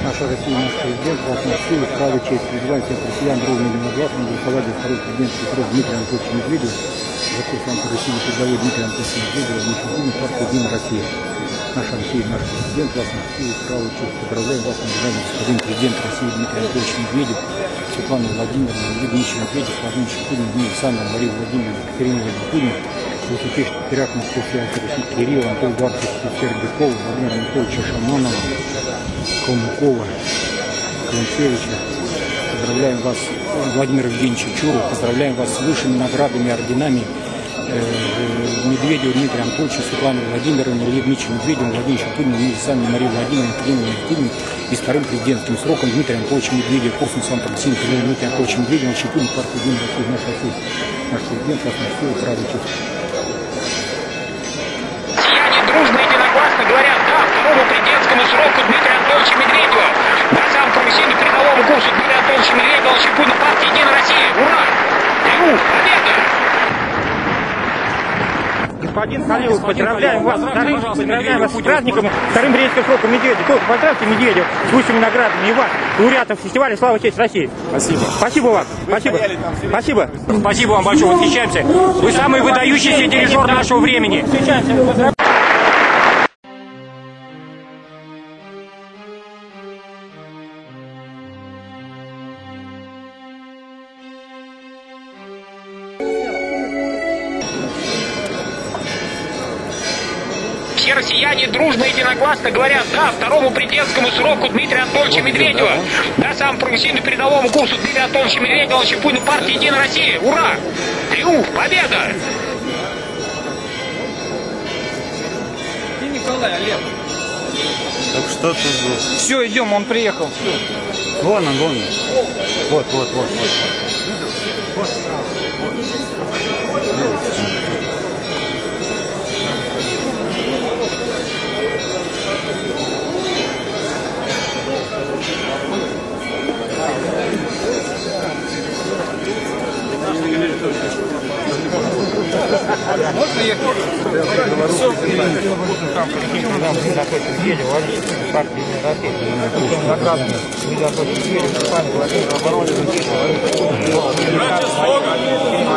Наша Россия, наш президент, властная сила, право, честь, призываем всех россиян ровно единогласно голосовать за второй президентский срок Дмитрия Анатольевича Медведева, за курс России передовой Дмитрия Анатольевича Медведева, внешний партию «Единая Россия». Наша Россия, наш президент, властная сила, право, честь. Поздравляем вас, уважаемый господин президент России Дмитрий Анатольевич Медведев, Светлана Владимировна, Дмитриевич Медведев, Владимир Шипулин, Дмитрий Александровна, Мария Владимировна, Екатерина Владимировна, Высокий Патриарх Москвы Кирилл, Антон Эдуардович Сербяков, Владимир Анатольевича Шамонова, Калмыкова, Клинцевича. Поздравляем вас, Владимир Евгеньевич Чуров, поздравляем вас с высшими наградами, орденами э, Медведева Дмитрия Анатольевича, Светланы Владимировны, Ильи Дмитриевича Медведева, Владимира Шипулина, Сами Марии Владимировны, Екатерины Владимировны и вторым президентским сроком Дмитрия Анатольевича Медведева, курс Александр Алексеевич Дмитрия Анатольевича Медведева, партия Единая Россия, наш Россия, наш президент, вас Москвы, правда Щепуна партии «Единая Россия». Ура! Триумф! Победа! Господин Халилов, поздравляем вас, вторым, поздравляем вас с праздником, вторым президентским сроком Медведева. Тоже поздравьте Медведев с высшими наградами и вас, лауреатов фестиваля «Слава честь России». Спасибо. Спасибо вам. Спасибо. Спасибо. Спасибо вам большое, восхищаемся. Вы самый выдающийся дирижер нашего времени. Россияне дружно и единогласно говорят «да» второму президентскому сроку Дмитрия Анатольевича Медведева. Да сам прогрессивно передовому курсу Дмитрия Анатольевича Медведева Щепуна партии «Единая Россия». Ура! Триумф! Победа! Так что тут было? Все, идем, он приехал. Вон он, вон он. Вот, вот, вот, вот.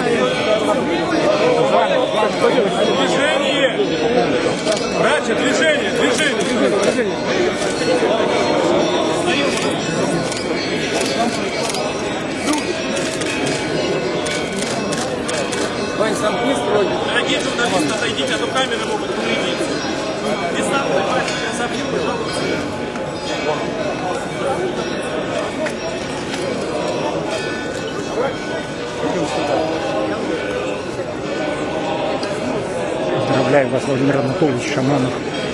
Движение! Отойдите, а то камеры могут повредить. Места давайте, я забью, пожалуйста. Поздравляю вас, Владимир Анатольевич Шаманов,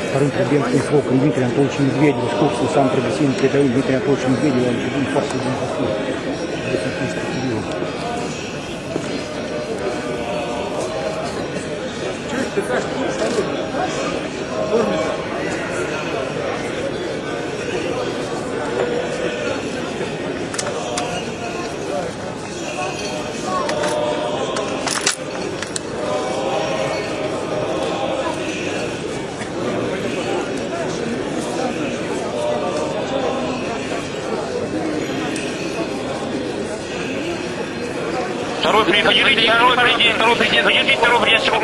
вторым президентским сроком Дмитрия Анатольевича Медведева, с курса сам прогрессивный передовой Дмитрия Анатольевича Медведева, Альчебин, партия «Единая Россия». Высокий Кирилл. Второй президент, второй президент, второй президент, второй президент, второй президент, срок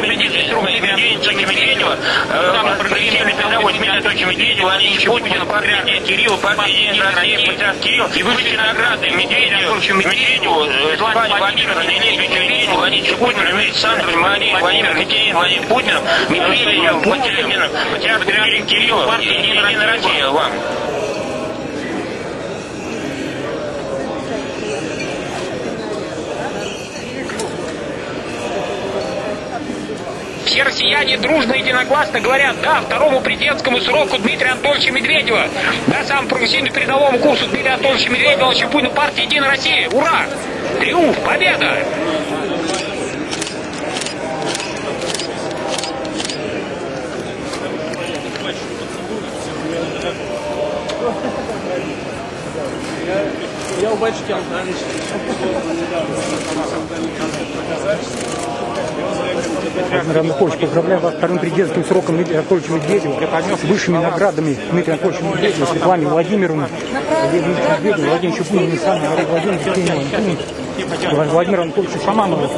Медведева, самый прогрессивный передовой Дмитрия Анатольевича Медведева, Владимир Путин, патриарх Кирилл, патриарх России, патриарх Кирилл, и высшие награды Медведеву, Медведеву, Светлане Владимировне, Илье Дмитриевичу, Владимир Путин, Илье Александровне, Марии Владимир Екатерине, Владимир Путин, Медведеву, Путин, патриарх Кирилл, партия Единая Россия, вам. Все россияне дружно и единогласно говорят «да» второму президентскому сроку Дмитрия Анатольевича Медведева. Да самому прогрессивно передовому курсу Дмитрия Анатольевича Медведева Щепуна партии «Единая Россия». Ура! Триумф! Победа! Я у Антоновича. Владимир Анатольевич, поздравляю вас вторым президентским сроком Дмитрия Анатольевича Медведева, с высшими наградами Дмитрия Анатольевича Медведева, Светлане Владимировне, Медведеву, Владимиру Чупуну, Александру Антону, Владимиру Анатольевичу Шаманову.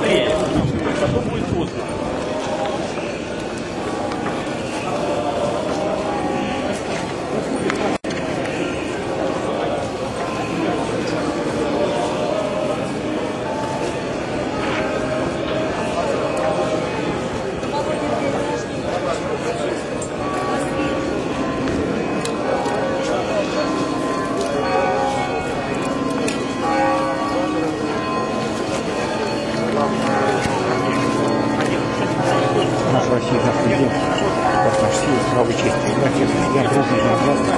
Президент, президент, дружный государств,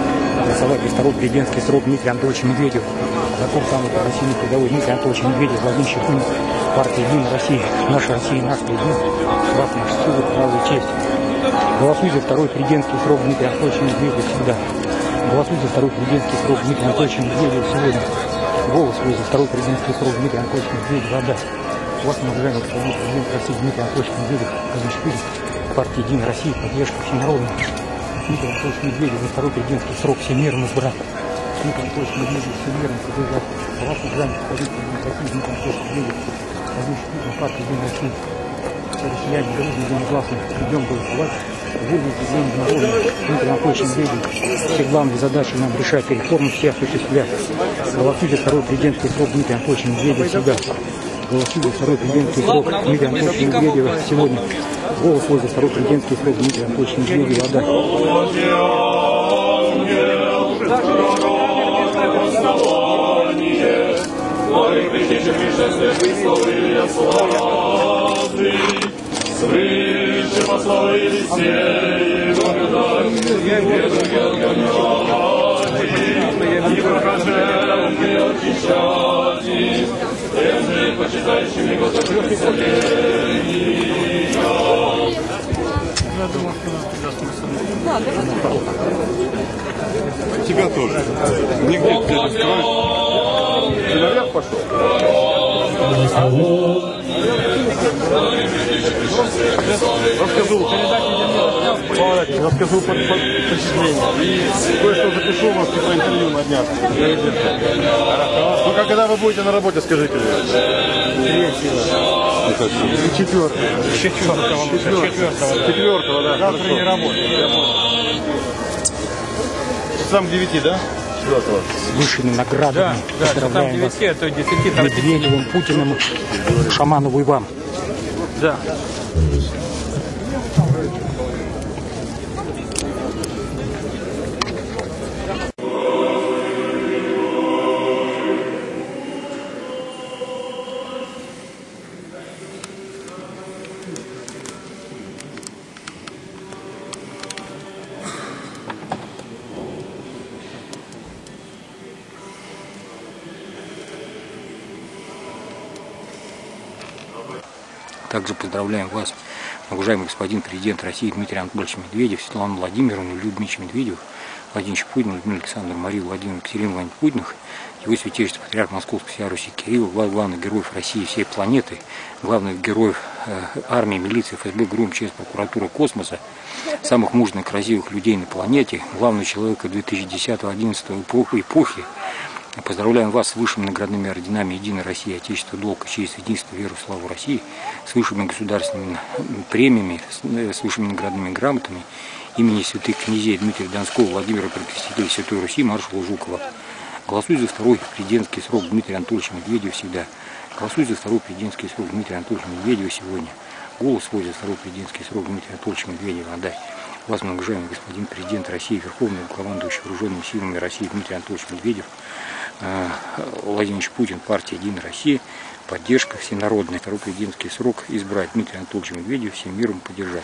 голосовать второй президентский срок Дмитрия Анатольевича Медведева. Закон самый России передовой Дмитрий Анатольевич Медведев, Владимир Щепкин, партия Единая Россия, наша Россия, наш президент, вас, сила, слава и честь. Голосуй за второй президентский срок Дмитрия Анатольевича Медведева всегда. Голосуй за второй президентский срок Дмитрия Анатольевича Медведева сегодня. Голос свой за второй президентский срок Дмитрия Анатольевича Медведева отдать. Вот мы уважаемый президент России Дмитрий Анатольевич Медведев, Казначпиль, партия Единая Россия, поддержка всенародная. Дмитрий Анатольевич Медведев за второй президентский срок всем миром избран. Дмитрий Анатольевич Медведев всем миром поддержал. Вас, уважаемый господин президент России Дмитрий Анатольевич Медведев, Казначпиль, партия Единая Россия. Все россияне дружно, единогласно идем голосовать. Выразить изменение народа. Дмитрий Анатольевич Медведев. Все главные задачи нам решать реформы все осуществлять. Голосуйте второй президентский срок Дмитрия Анатольевича Медведева всегда голосуй за второй президентский срок Дмитрия Анатольевича Медведева сегодня. Голос за второй президентский срок Дмитрия Анатольевича Медведева. Почитающими Господа Тебя тоже. Нигде ты не скроешь. Ты наверх пошел? Расскажу, расскажу по, по впечатлениям. И кое-что запишу вас типа интервью на днях. Ну, как когда вы будете на работе, скажите мне. Четвертого. Четвертого. Четвертого. Четвертого, да. Завтра не понял. Сам к девяти, да? Четвертого. С высшими наградами. Да, да, вас. 9, а то 10, там Медведевым, Путиным, Шаманову и вам. Да. Также поздравляем вас, уважаемый господин президент России Дмитрий Анатольевич Медведев, Светлана Владимировна, Юлия Дмитриевич Медведев, Владимир Чепудин, Владимир Александр, Мария Владимировна, Екатерина Владимировна Путиных, его святейшество патриарх Московской всей Руси Кирилл, глав главных героев России и всей планеты, главных героев э, армии, милиции, ФСБ, ГРУ, МЧС, прокуратуры космоса, самых мужных, красивых людей на планете, главного человека 2010-2011 эпохи, эпохи, Поздравляем вас с высшими наградными орденами Единой России, Отечество, Долг, Честь, Единство, Веру, Славу России, с высшими государственными премиями, с, э, с высшими наградными грамотами имени святых князей Дмитрия Донского, Владимира Прокрестителя Святой Руси, маршала Жукова. Голосуй за второй президентский срок Дмитрия Анатольевича Медведева всегда. Голосуй за второй президентский срок Дмитрия Анатольевича Медведева сегодня. Голос свой за второй президентский срок Дмитрия Анатольевича Медведева отдай. Вас, уважаемый господин президент России, Верховный главнокомандующий вооруженными силами России Дмитрий Анатольевич Медведев, э, Владимир Ильич Путин, партия Единая Россия, поддержка всенародная. Президентский срок избрать Дмитрия Анатольевича Медведева всем миром поддержать.